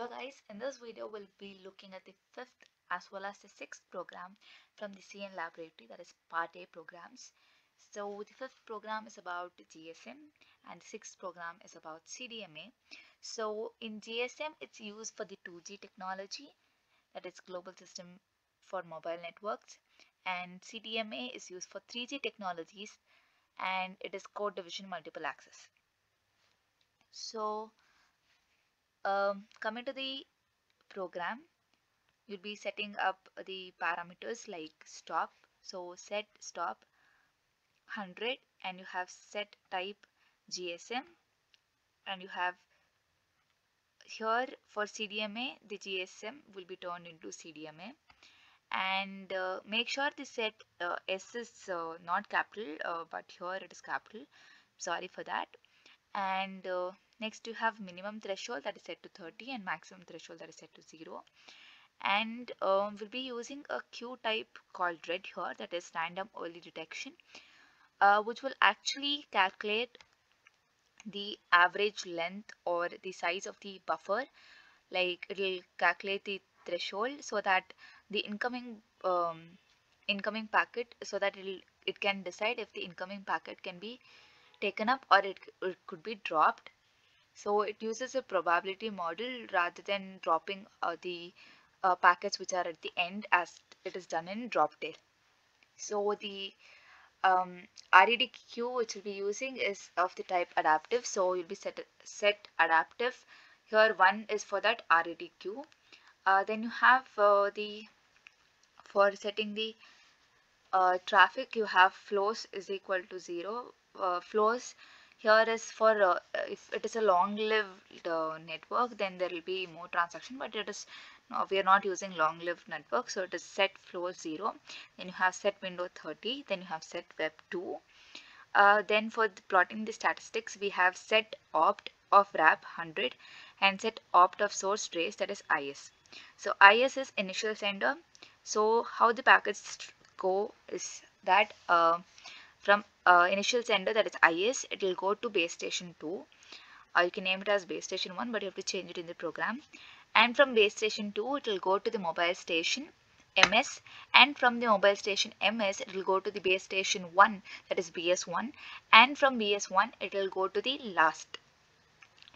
Hello guys, in this video we'll be looking at the fifth as well as the sixth program from the CN laboratory that is part A programs. So the fifth program is about GSM and the sixth program is about CDMA. So in GSM it's used for the 2G technology that is global system for mobile networks and CDMA is used for 3G technologies and it is code division multiple access. So um, coming to the program you'll be setting up the parameters like stop. So set stop 100 and you have set type GSM and you have here for CDMA the GSM will be turned into CDMA and uh, make sure the set uh, S is uh, not capital uh, but here it is capital. Sorry for that. And uh, next you have minimum threshold that is set to 30 and maximum threshold that is set to 0 and um, we'll be using a queue type called red here that is random early detection uh, which will actually calculate the average length or the size of the buffer. Like it will calculate the threshold so that the incoming um, incoming packet so that it it can decide if the incoming packet can be taken up or it, it could be dropped so it uses a probability model rather than dropping uh, the uh, packets which are at the end as it is done in droptail so the um, REDQ which we'll be using is of the type adaptive. So you'll be set set adaptive. Here one is for that REDQ uh, then you have uh, the for setting the uh, traffic you have flows is equal to 0 uh, flows here is for uh, if it is a long lived uh, network then there will be more transaction but it is no, we are not using long lived network so it is set flow 0 then you have set window 30 then you have set web 2 uh, then for the plotting the statistics we have set opt of wrap 100 and set opt of source trace that is is so is is initial sender. So how the packets go is that uh, from uh, initial sender that is IS it will go to base station 2 or uh, you can name it as base station 1 but you have to change it in the program. And from base station 2 it will go to the mobile station MS and from the mobile station MS it will go to the base station 1 that is BS1 and from BS1 it will go to the last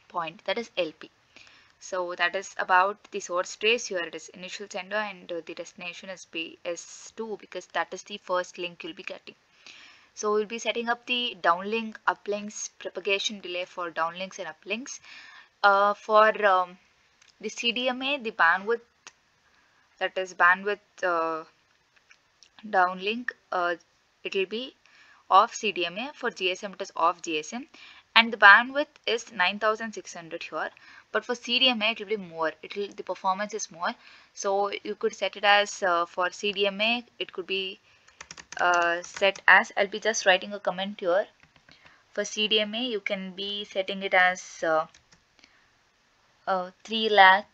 point that is LP. So that is about the source trace here. It is initial sender and the destination is BS2 because that is the first link you'll be getting. So we'll be setting up the downlink, uplinks, propagation delay for downlinks and uplinks. Uh, for um, the CDMA, the bandwidth, that is bandwidth uh, downlink, uh, it will be off CDMA. For GSM, it is off GSM. And the bandwidth is 9600 here. But for CDMA, it will be more. It will the performance is more. So you could set it as uh, for CDMA, it could be uh, set as I'll be just writing a comment here. For CDMA you can be setting it as uh, uh, 3 lakh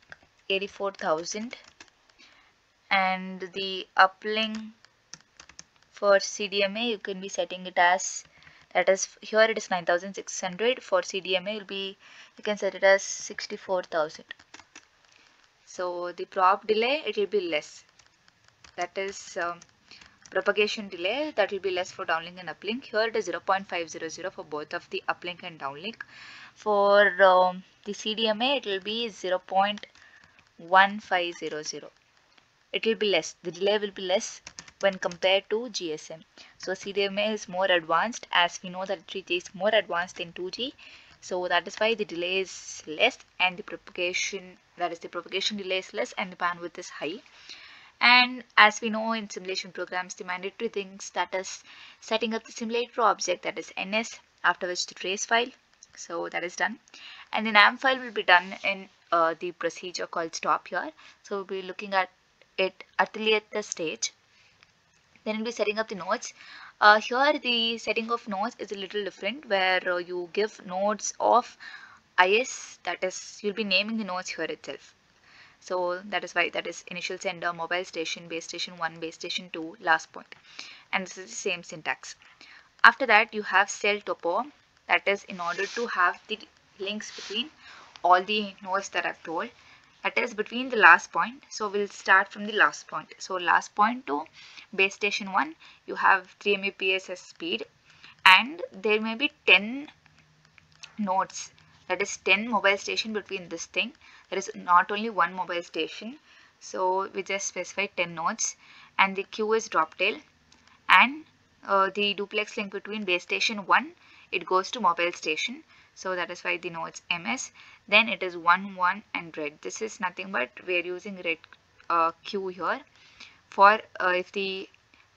84,000 and the uplink for CDMA you can be setting it as that is here it is 9600 for CDMA will be you can set it as 64,000 so the prop delay it will be less. That is um, propagation delay that will be less for downlink and uplink. Here it is 0.500 for both of the uplink and downlink. For um, the CDMA it will be 0.1500 it will be less the delay will be less when compared to GSM so CDMA is more advanced as we know that 3G is more advanced than 2G so that is why the delay is less and the propagation that is the propagation delay is less and the bandwidth is high and as we know in simulation programs, the mandatory things that is setting up the simulator object that is ns, after which the trace file. So that is done. And the NAM file will be done in uh, the procedure called stop here. So we'll be looking at it at the stage. Then we'll be setting up the nodes. Uh, here the setting of nodes is a little different where uh, you give nodes of IS that is you'll be naming the nodes here itself so that is why that is initial sender mobile station base station 1 base station 2 last point. And this is the same syntax. After that you have cell topo. That is in order to have the links between all the nodes that I've told that is between the last point. So we'll start from the last point. So last point to base station 1 you have 3 mbps as speed. And there may be 10 nodes. That is 10 mobile station between this thing there is not only one mobile station so we just specify 10 nodes and the queue is drop tail. And uh, the duplex link between base station 1 it goes to mobile station. So that is why the nodes ms then it is 1 1 and red. This is nothing but we are using red uh, queue here for uh, if the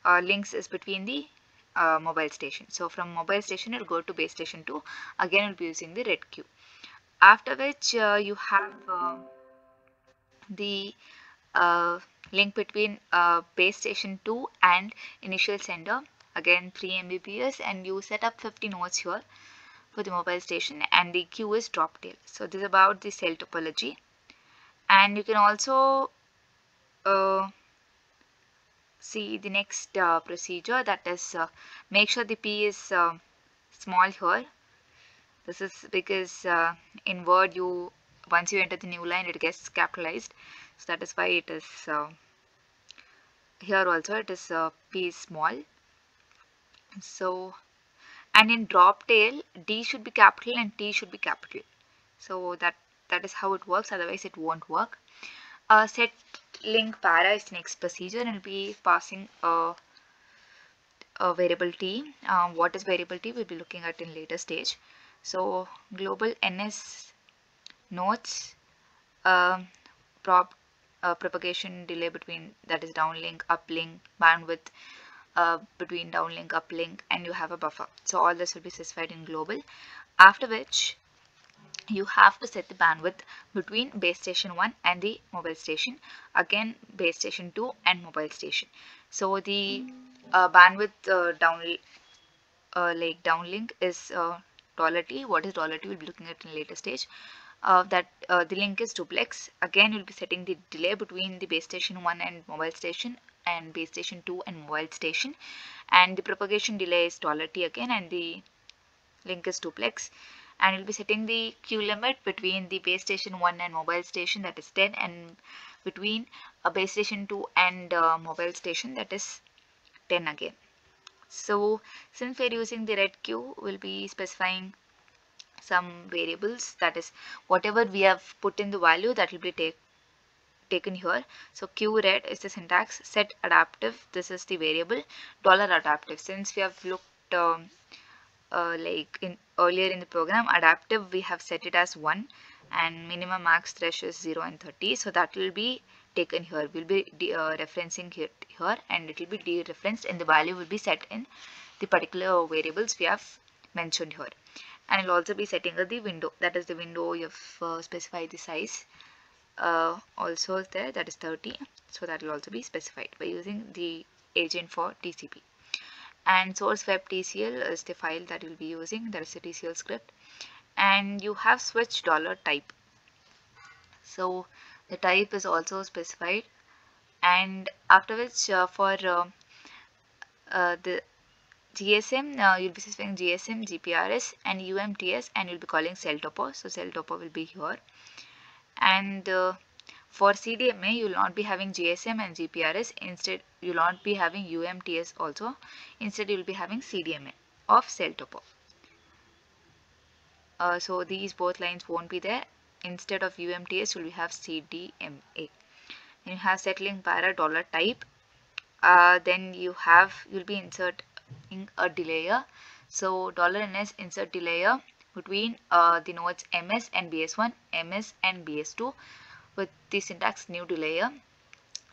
uh, links is between the uh, mobile station. So from mobile station it will go to base station 2 again we'll be using the red queue after which uh, you have uh, the link between base station 2 and initial sender. Again 3 mbps and you set up 50 nodes here for the mobile station and the queue is drop tail so this is about the cell topology. And you can also uh, see the next uh, procedure that is uh, make sure the p is uh, small here this is because uh, in word you once you enter the new line it gets capitalized. So that is why it is uh, here also it is p is small. So and in drop tail d should be capital and t should be capital. So that that is how it works otherwise it won't work. Uh, set link para is the next procedure and will be passing a, a variable t um, what is variable t we'll be looking at in later stage so global ns nodes um, prop uh, propagation delay between that is downlink uplink bandwidth uh, between downlink, uplink, and you have a buffer. So all this will be specified in global. After which you have to set the bandwidth between base station 1 and the mobile station. Again base station 2 and mobile station. So the uh, bandwidth uh, down uh, like downlink is uh, dollar $t. What is dollar $t? We'll be looking at in a later stage. Uh, that the link is duplex. Again, you'll be setting the delay between the base station 1 and mobile station and base station 2 and mobile station and the propagation delay is dollar $t again and the link is duplex and you'll be setting the queue limit between the base station 1 and mobile station that is 10 and between a base station 2 and mobile station that is 10 again so since we're using the red queue we'll be specifying some variables that is whatever we have put in the value that will be take taken here. So Q red is the syntax set adaptive. This is the variable dollar adaptive. Since we have looked um, uh, like in earlier in the program adaptive we have set it as 1 and minimum max thresh is 0 and 30 so that will be taken here. We'll be uh, referencing here, here and it will be dereferenced and the value will be set in the particular variables we have mentioned here. And it'll also be setting the window that is the window you have uh, specified the size uh, also there that is 30 so that will also be specified by using the agent for TCP and source web TCL is the file that we'll be using that is the TCL script. And you have switch dollar type. So the type is also specified. And after which uh, for uh, uh, the GSM uh, you'll be specifying GSM GPRS and UMTS and you'll be calling cell topo. So cell topo will be here. And uh, for CDMA you will not be having GSM and GPRS instead you will not be having UMTS also. Instead you will be having CDMA of cell topo. Uh, so these both lines won't be there instead of UMTS will have CDMA you have set link para dollar type uh, then you have you'll be inserting a delayer. So dollar ns insert delayer between uh, the nodes ms and bs1 ms and bs2 with the syntax new delayer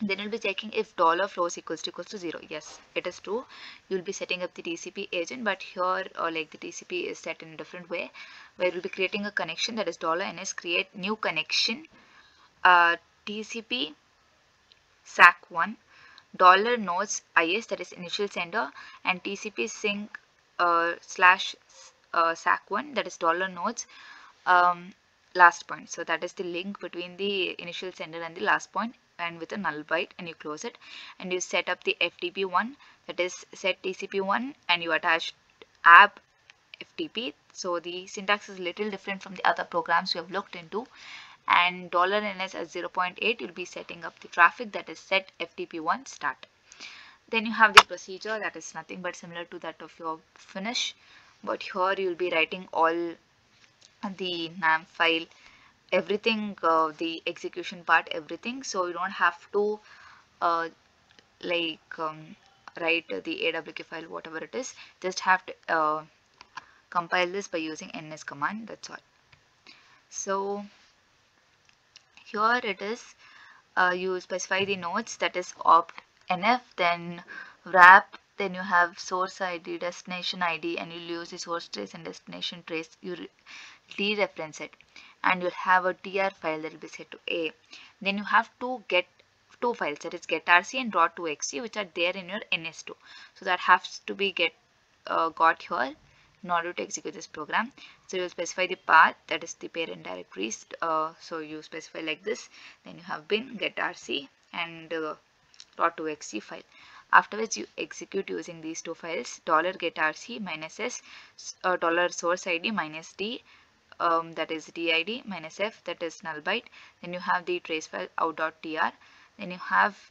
then you'll be checking if dollar flows equals to equals to zero. Yes it is true. You'll be setting up the tcp agent but here or like the tcp is set in a different way where we'll be creating a connection that is dollar ns create new connection uh, tcp Sack1 dollar nodes is that is initial sender and tcp sink uh, slash uh, Sack1 that is dollar nodes. Um, last point. So that is the link between the initial sender and the last point and with a null byte and you close it and you set up the ftp1 that is set tcp1 and you attach app ftp so the syntax is little different from the other programs we have looked into and dollar $ns as 0.8 you'll be setting up the traffic that is set ftp1 start. Then you have the procedure that is nothing but similar to that of your finish but here you'll be writing all the NAM file everything uh, the execution part everything. So you don't have to uh, like um, write the awk file whatever it is. Just have to uh, compile this by using ns command. That's all. So here it is. Uh, you specify the nodes. That is opt nf then wrap then you have source id destination id and you'll use the source trace and destination trace you dereference it. And you'll have a tr file that will be set to a. Then you have to get two files that is getrc and draw2xe which are there in your ns2 so that has to be get uh, got here in order to execute this program. So you will specify the path that is the parent directories uh, so you specify like this. Then you have bin getrc and uh, draw2xe file afterwards you execute using these two files dollar getrc minus s uh, dollar source id minus d um, that is did minus f that is null byte. Then you have the trace file out.tr then you have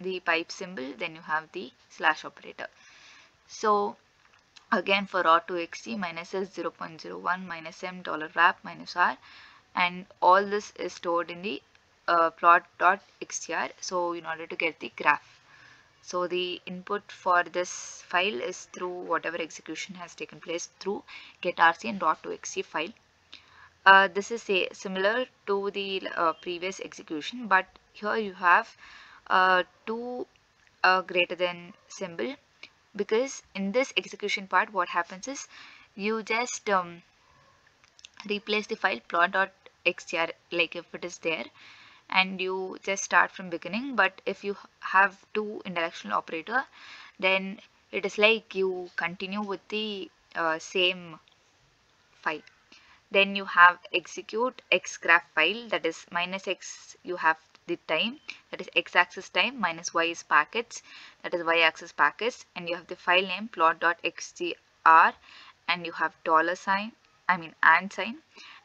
the pipe symbol. Then you have the slash operator. So again for draw2xe minus s 0.01 minus m dollar wrap minus r. And all this is stored in the uh, plot.xgr so in order to get the graph so the input for this file is through whatever execution has taken place through getrc and. draw2xe file. Uh, this is a, similar to the uh, previous execution but here you have uh, two uh, greater than symbol. Because in this execution part what happens is you just um, replace the file plot.xgr like if it is there and you just start from beginning. But if you have two indirectional operator then it is like you continue with the uh, same file. Then you have execute xgraph file that is minus x you have the time that is x-axis time minus y is packets that is y-axis packets and you have the file name plot.xgr and you have dollar sign I mean and sign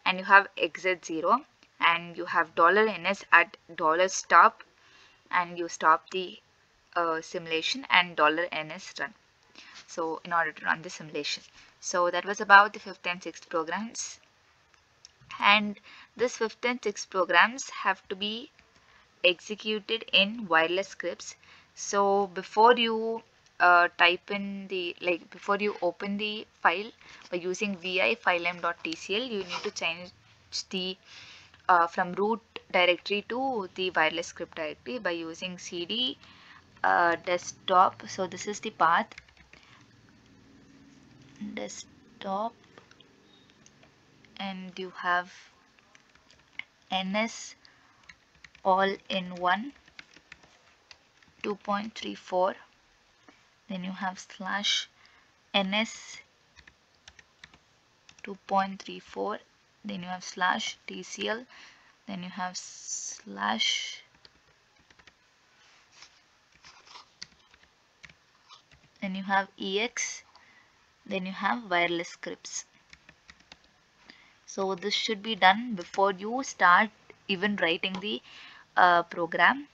and you have xz0 and you have dollar ns at dollar stop and you stop the uh, simulation and dollar ns run. So in order to run the simulation. So that was about the fifth and sixth programs. And this fifth and sixth programs have to be executed in wireless scripts. So before you uh, type in the like before you open the file by using vi filem.tcl you need to change the uh, from root directory to the wireless script directory by using cd uh, desktop. So this is the path. Desktop. And you have ns all in one. 2.34 then you have slash ns 2.34 then you have slash tcl then you have slash then you have ex then you have wireless scripts. So this should be done before you start even writing the uh, program.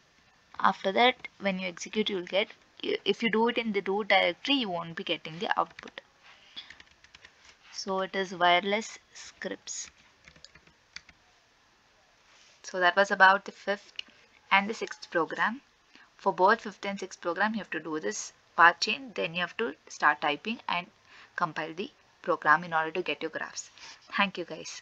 After that when you execute you will get if you do it in the root directory you won't be getting the output. So it is wireless scripts so that was about the fifth and the sixth program for both fifth and sixth program you have to do this path chain then you have to start typing and compile the program in order to get your graphs. Thank you guys.